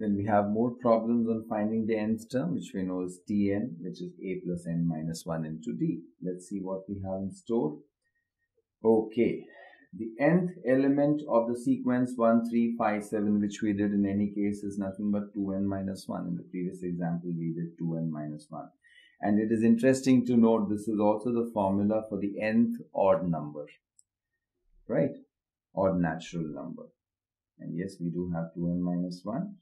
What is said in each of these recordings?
then we have more problems on finding the nth term, which we know is Tn, which is a plus n minus 1 into d. Let's see what we have in store. Okay, the nth element of the sequence 1, 3, 5, 7, which we did in any case is nothing but 2n minus 1. In the previous example, we did 2n minus 1. And it is interesting to note this is also the formula for the nth odd number, right? Odd natural number. And yes, we do have 2n minus 1.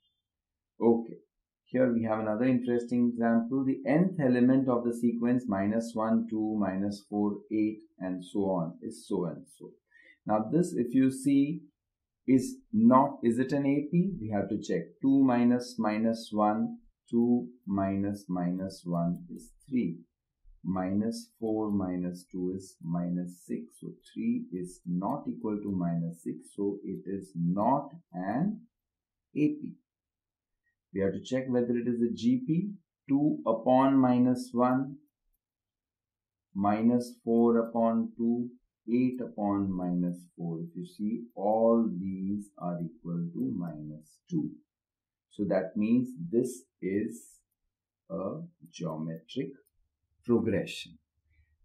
Okay. Here we have another interesting example. The nth element of the sequence minus 1, 2, minus 4, 8 and so on is so and so. Now this if you see is not, is it an AP? We have to check 2 minus minus 1, 2 minus minus 1 is 3. Minus 4 minus 2 is minus 6. So 3 is not equal to minus 6. So it is not an AP. We have to check whether it is a GP. 2 upon minus 1 minus 4 upon 2 8 upon minus 4 if you see all these are equal to minus 2 so that means this is a geometric progression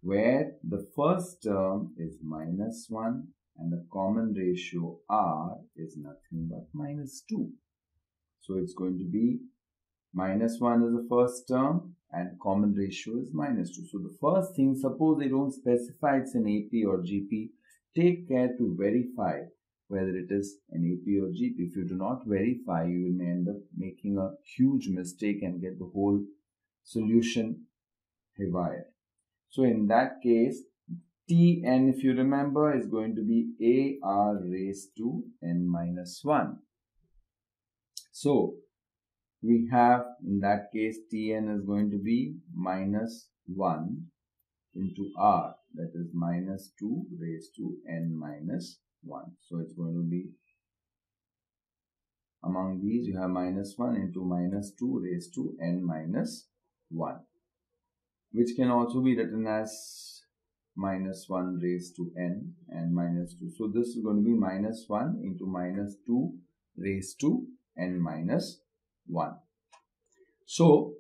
where the first term is minus 1 and the common ratio r is nothing but minus 2 so it's going to be minus 1 is the first term and common ratio is minus 2. So the first thing, suppose they don't specify it's an AP or GP, take care to verify whether it is an AP or GP. If you do not verify, you may end up making a huge mistake and get the whole solution haywire. So in that case, Tn, if you remember, is going to be AR raised to n minus 1. So we have in that case Tn is going to be minus 1 into R that is minus 2 raised to n minus 1. So it's going to be among these you have minus 1 into minus 2 raised to n minus 1 which can also be written as minus 1 raised to n and minus 2. So this is going to be minus 1 into minus 2 raised to n minus 1. So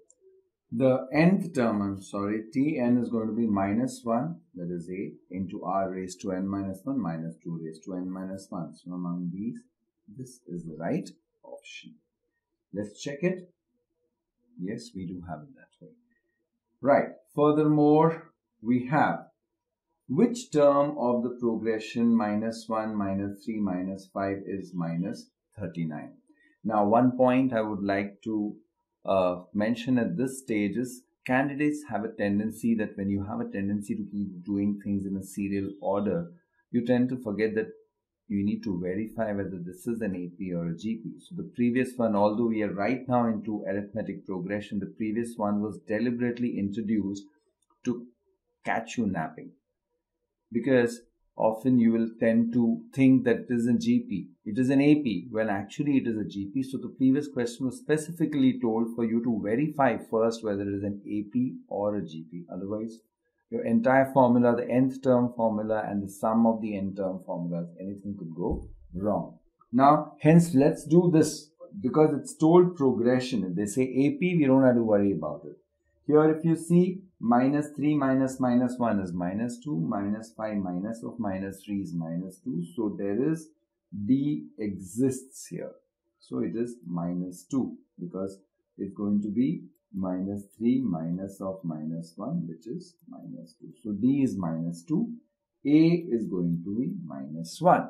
the nth term, I'm sorry, Tn is going to be minus 1, that is a, into r raised to n minus 1 minus 2 raised to n minus 1. So among these, this is the right option. Let's check it. Yes, we do have it that way. Right. Furthermore, we have which term of the progression minus 1, minus 3, minus 5 is minus 39. Now, one point I would like to uh, mention at this stage is candidates have a tendency that when you have a tendency to keep doing things in a serial order, you tend to forget that you need to verify whether this is an AP or a GP. So the previous one, although we are right now into arithmetic progression, the previous one was deliberately introduced to catch you napping. Because often you will tend to think that it is a GP. It is an AP when actually it is a GP. So the previous question was specifically told for you to verify first whether it is an AP or a GP. Otherwise, your entire formula, the nth term formula and the sum of the n term formulas, anything could go wrong. Now, hence, let's do this because it's told progression. If they say AP, we don't have to worry about it. Here, if you see minus 3 minus minus 1 is minus 2, minus 5 minus of minus 3 is minus 2. So there is D exists here. So it is minus 2 because it's going to be minus 3 minus of minus 1 which is minus 2. So D is minus 2. A is going to be minus 1.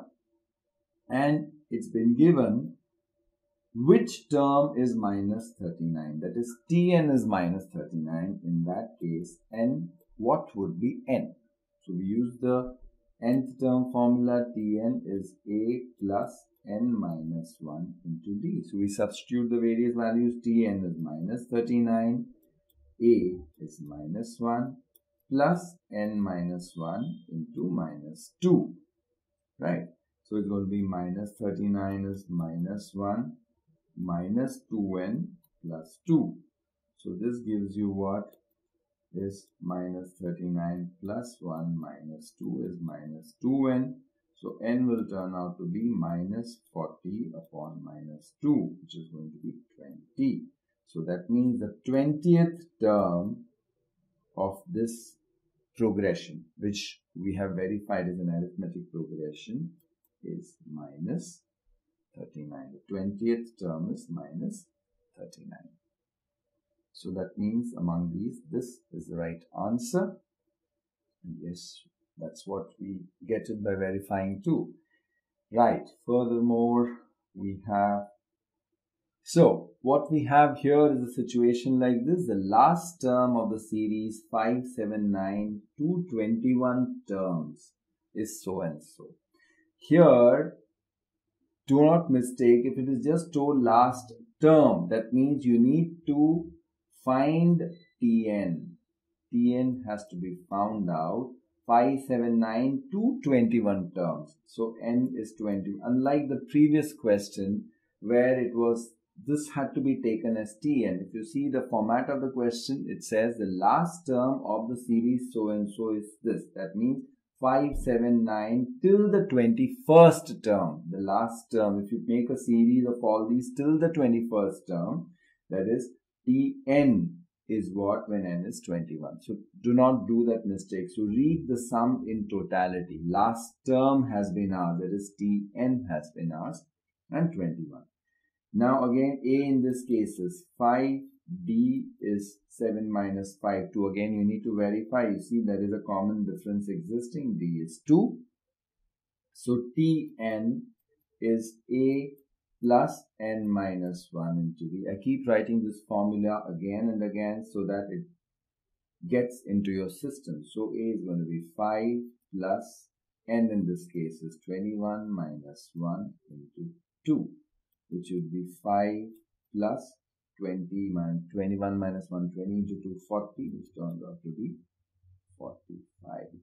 And it's been given which term is minus 39 that is tn is minus 39 in that case n what would be n? So we use the nth term formula tn is a plus n minus 1 into d. So we substitute the various values tn is minus 39 a is minus 1 plus n minus 1 into minus 2 right? So it's going to be minus 39 is minus 1 minus 2n plus 2. So this gives you what is minus 39 plus 1 minus 2 is minus 2n. So n will turn out to be minus 40 upon minus 2 which is going to be 20. So that means the 20th term of this progression, which we have verified as an arithmetic progression, is minus 39. The 20th term is minus 39. So that means among these, this is the right answer. And yes, that's what we get it by verifying 2. Right. Furthermore, we have so what we have here is a situation like this. The last term of the series 579 to 21 terms is so and so. Here, do not mistake if it is just told last term. That means you need to find Tn. Tn has to be found out 579 to 21 terms. So n is 20. Unlike the previous question where it was this had to be taken as tn if you see the format of the question it says the last term of the series so and so is this that means 579 till the 21st term. The last term if you make a series of all these till the 21st term that is tn is what when n is 21 so do not do that mistake. So read the sum in totality. Last term has been asked that is tn has been asked and 21 now again a in this case is 5, d is 7 minus 5, 2. Again you need to verify. You see there is a common difference existing. d is 2. So tn is a plus n minus 1 into d. I keep writing this formula again and again so that it gets into your system. So a is going to be 5 plus n in this case is 21 minus 1 into 2 which would be 5 plus 20 minus 21 minus 120 into 240 which turns out to be 45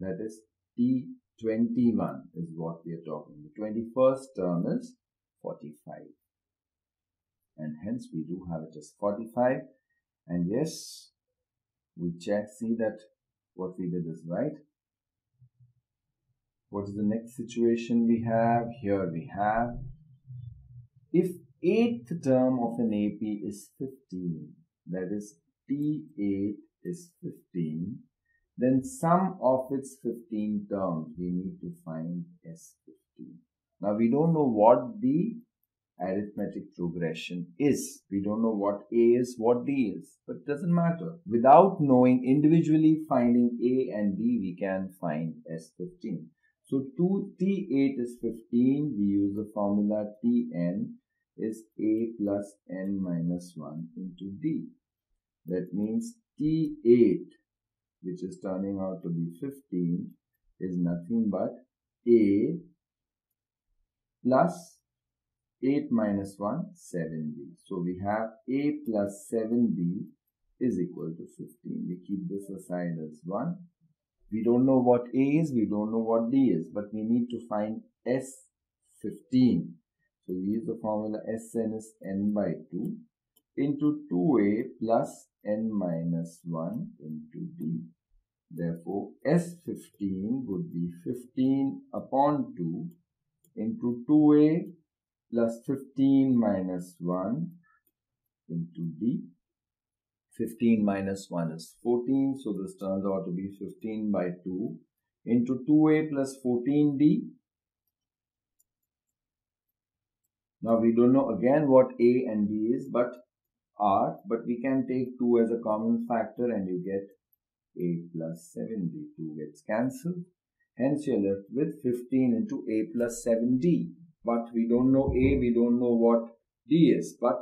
that is t21 is what we are talking the 21st term is 45 and hence we do have it as 45 and yes we check see that what we did is right. What is the next situation we have? Here we have if eighth term of an AP is 15, that is T8 is 15, then sum of its 15 terms we need to find S15. Now we don't know what the arithmetic progression is. We don't know what A is, what D is, but it doesn't matter. Without knowing individually finding A and D, we can find S15. So 2 T8 is 15. We use the formula Tn is a plus n minus 1 into d. That means t8, which is turning out to be 15, is nothing but a plus 8 minus 1, 7d. So we have a plus 7d is equal to 15. We keep this aside as 1. We don't know what a is, we don't know what d is, but we need to find s15 so we use the formula Sn is n by 2 into 2a plus n minus 1 into d. Therefore, S15 would be 15 upon 2 into 2a plus 15 minus 1 into d. 15 minus 1 is 14, so this turns out to be 15 by 2 into 2a plus 14d Now we don't know again what A and B is, but R, but we can take 2 as a common factor and you get A plus 7D. 2 gets cancelled. Hence you're left with 15 into A plus 7D. But we don't know A, we don't know what D is, but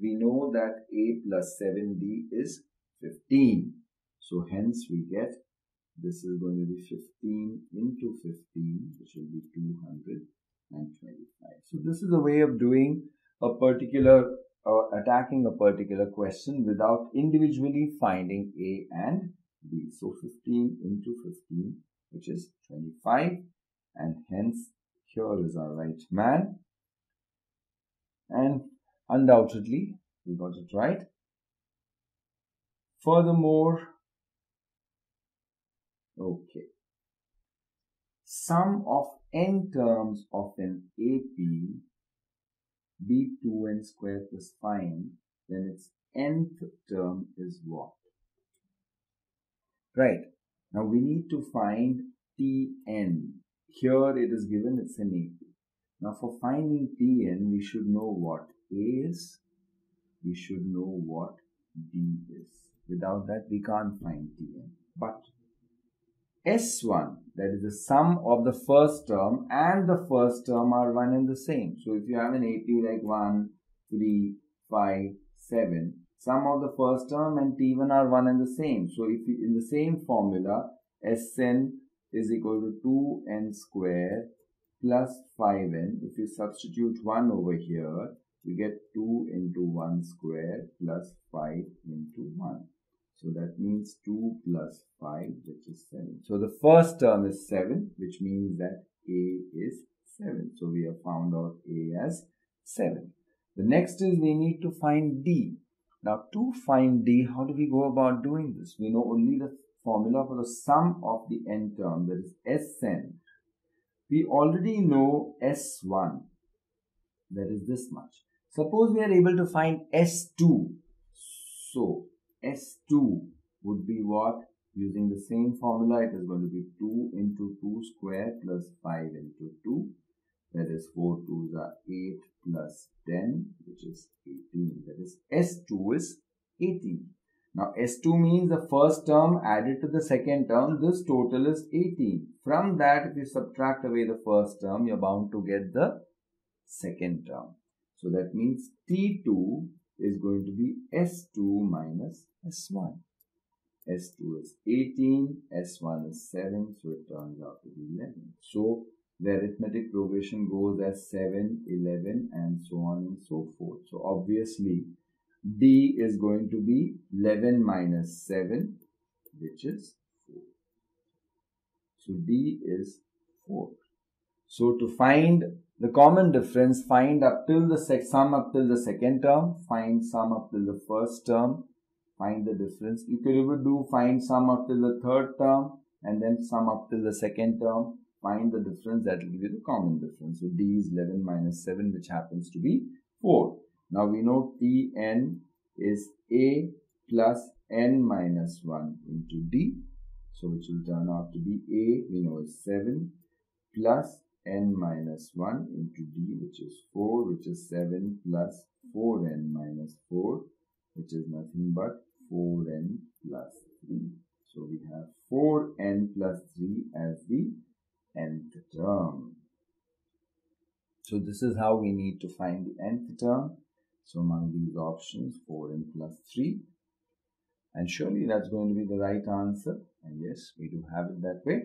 we know that A plus 7D is 15. So hence we get this is going to be 15 into 15, which will be 200 and 25. So this is a way of doing a particular or attacking a particular question without individually finding A and B. So 15 into 15 which is 25 and hence here is our right man and undoubtedly we got it right. Furthermore, okay, sum of n terms of an AP b2n square plus 5, then its nth term is what? Right. Now we need to find Tn. Here it is given it's an AP. Now for finding Tn, we should know what A is. We should know what D is. Without that, we can't find Tn. But S1, that is the sum of the first term and the first term are one and the same. So if you have an AP like 1, 3, 5, 7, sum of the first term and T1 are one and the same. So if you, in the same formula, Sn is equal to 2n square plus 5n. If you substitute 1 over here, we get 2 into 1 square plus 5 into 1. So that means 2 plus 5, which is 7. So the first term is 7, which means that A is 7. So we have found out A as 7. The next is we need to find D. Now to find D, how do we go about doing this? We know only the formula for the sum of the n term, that is Sn. We already know S1, that is this much. Suppose we are able to find S2. So S2 would be what? Using the same formula, it is going to be 2 into 2 square plus 5 into 2. That is 4 2s are 8 plus 10, which is 18. That is S2 is 18. Now S2 means the first term added to the second term. This total is 18. From that, if you subtract away the first term, you're bound to get the second term. So that means T2 is going to be S2 minus S1. S2 is 18, S1 is 7, so it turns out to be 11. So the arithmetic progression goes as 7, 11 and so on and so forth. So obviously D is going to be 11 minus 7 which is 4. So D is 4. So to find the common difference, find up till the sum up till the second term, find sum up till the first term, find the difference. You could even do find sum up till the third term and then sum up till the second term, find the difference that will give you the common difference. So D is 11 minus 7 which happens to be 4. Now we know Tn is A plus n minus 1 into D. So which will turn out to be A, we know is 7 plus n minus 1 into d which is 4 which is 7 plus 4n minus 4 which is nothing but 4n plus 3. So we have 4n plus 3 as the nth term. So this is how we need to find the nth term. So among these options 4n plus 3 and surely that's going to be the right answer and yes we do have it that way.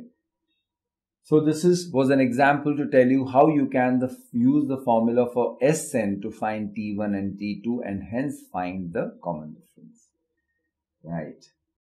So this is was an example to tell you how you can the, use the formula for Sn to find T1 and T2 and hence find the common. Right.